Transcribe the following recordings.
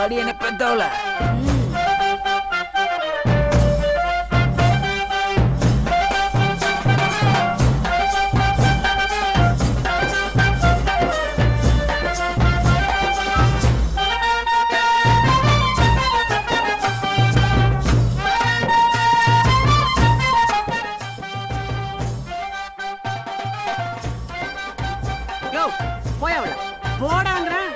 வாடி என்ன பெத்தவள? யோ போய் அவள. போடான்றேன்.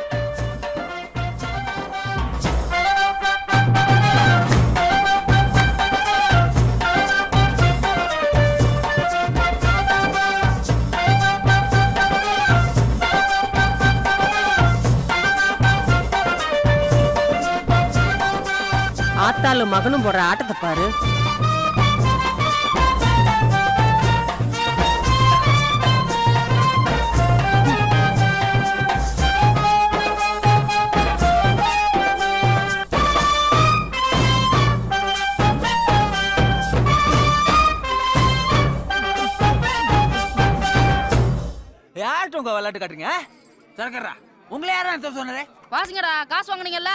ஆத்தாலும் மகனும் போடுற ஆட்டத்தை பாரு. யார்கிட்ட உங்க விளையாட்டு காட்டுறீங்க? சரக்கர்ரா உங்களை யாரும் சொன்னதே? வாசிங்கடா காசு வாங்குனீங்கல்ல?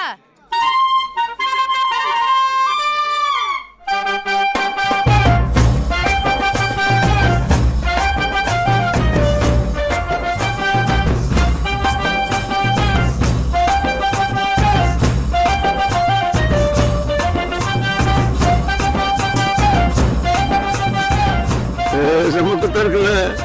Ρε, σε μου το τέρκουνε.